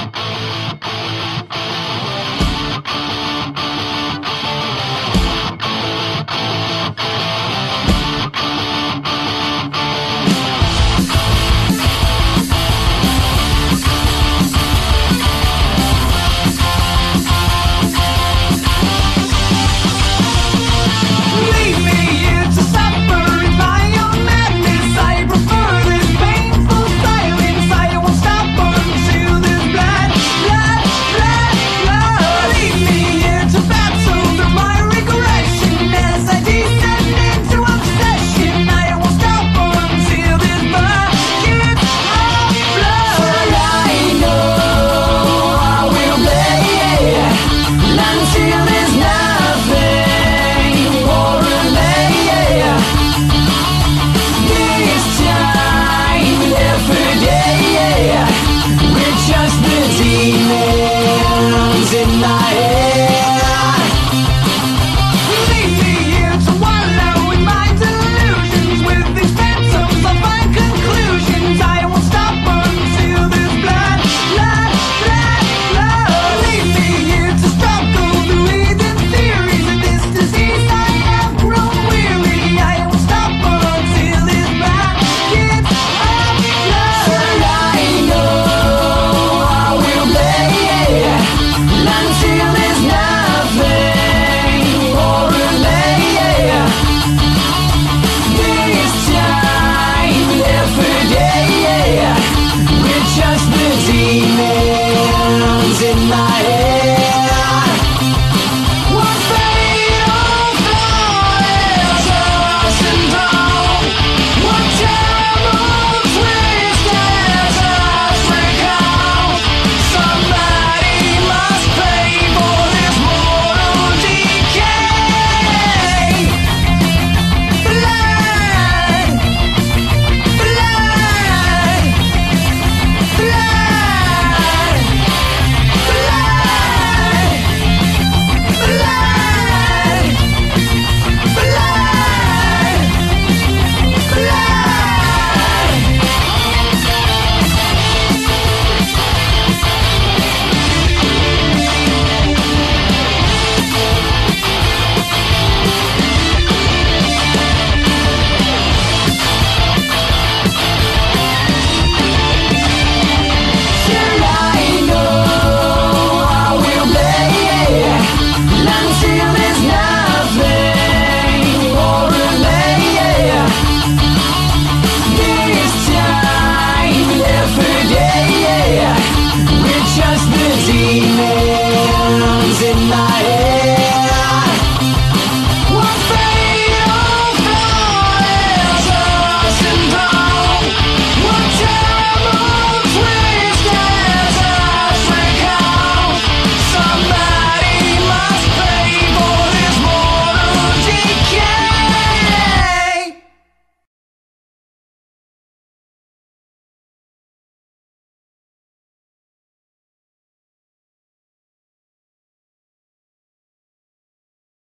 you.